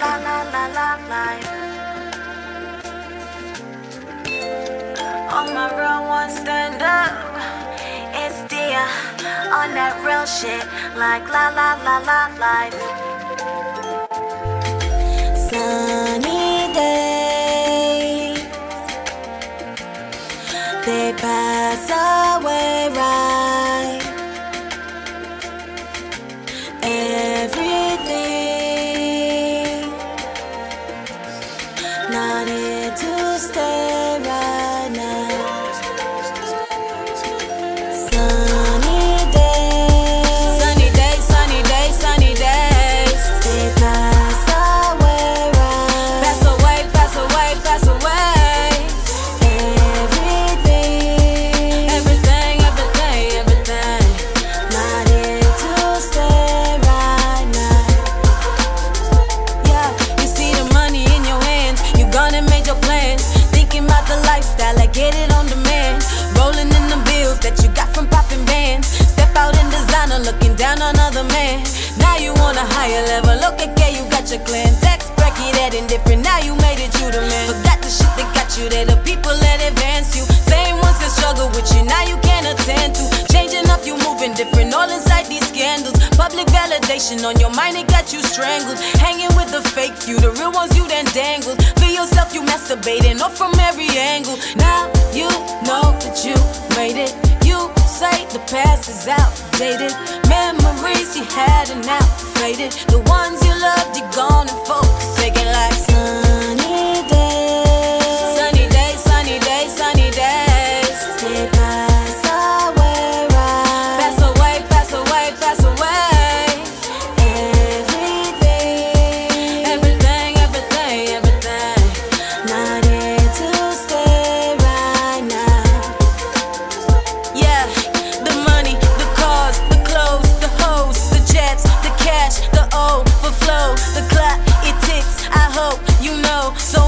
la la la la life. On my real one stand up. It's Dia on that real shit. Like la la la la life. Hands. You gonna your plans. Thinking about the lifestyle, I get it on demand. Rolling in the bills that you got from popping bands. Step out in designer, looking down on other men. Now you on a higher level. Look at you got your clan. Tax bracket that indifferent. Now you made it, you the man. Forgot the shit that got you there. The people that advance you. Same ones that validation on your mind, it got you strangled. Hanging with the fake few, the real ones you then dangled. For yourself, you masturbating off from every angle. Now you know that you made it. You say the past is outdated. Memories you had are now faded. The ones So